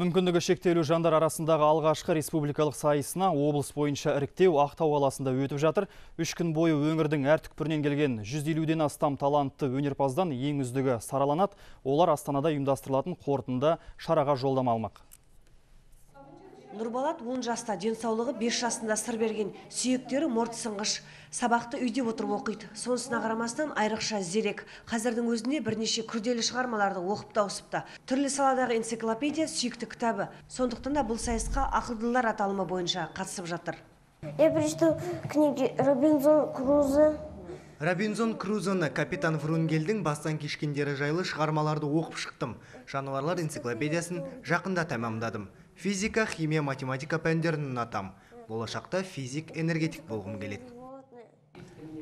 Мүмкіндігі шектеулі жандар арасындағы алғашқы республикалық сайысына облыс бойынша іріктеу Ақтау қаласында өтіп жатыр. Үш күн бойы өңірдің әр түкпірінен келген 150-ден астам талантты өнерпаздан ең үздігі сараланады. Олар Астанада ұйымдастырылатын қорытынды шараға жолдама алмақ. Нұрбалат 10 жаста денсаулығы 5 жасында сыр берген сүйектері морт сынғыш. Сабақты үйде отырып оқиды. Сонысына қарамастан айрықша зерек. Қазірдің өзінде бірнеше күрделі шығармаларды оқып тауысыпты. Түрлі саладағы энциклопедия сүйікті кітабы. Сондықтан да бұл сайысқа ақылдылар аталымы бойынша қатысып жатыр. Я прочитал книги Робинзон Крузо. Робинзон Крузоны капитан Врунгельдің бастан кешкендері жайлы шығармаларды оқып шықтым. Жануарлар энциклопедиясын жақында тәмамдадым. Физика, химия, математика пәндерін ұнатам. Болашақта физик, энергетик болғым келеді.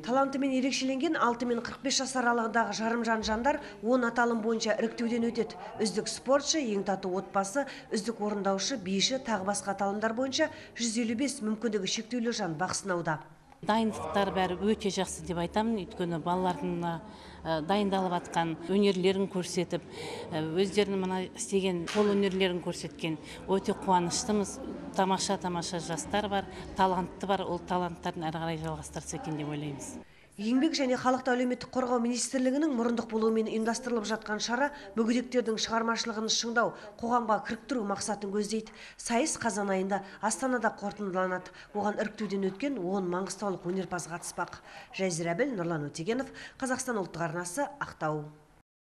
Талантымен ерекшеленген 6 мен 45 жас аралығындағы жарымжан жандар 10 аталым бойынша іріктеуден өтеді. Үздік спортшы, ең тату отбасы, үздік орындаушы, биші, тағы басқа аталымдар бойынша 155 мүмкіндігі шектеулі жан бақ сынауда. Дайындықтар бәрі өте жақсы деп айтамын. Өйткені балалардың дайындалып жатқан өнерлерін көрсетіп өздерінің мына істеген қол өнерлерін көрсеткен өте қуаныштымыз. Тамаша тамаша жастар бар талантты бар. Ол таланттарын әрі қарай жалғастырса екен деп ойлаймыз. Еңбек және халықты әлеуметтік қорғау министрлігінің мұрындық болуымен ұйымдастырылып жатқан шара мүгедектердің шығармашылығын шыңдау, қоғамға кіріктіру мақсатын көздейді. Сайыс қазан айында Астанада қорытындыланады. Оған іріктеуден өткен 10 маңғыстаулық өнерпаз қатыспақ. Жазира Нұрлан Өтегенов, Қазақстан ұлттық арнасы, Ақтау.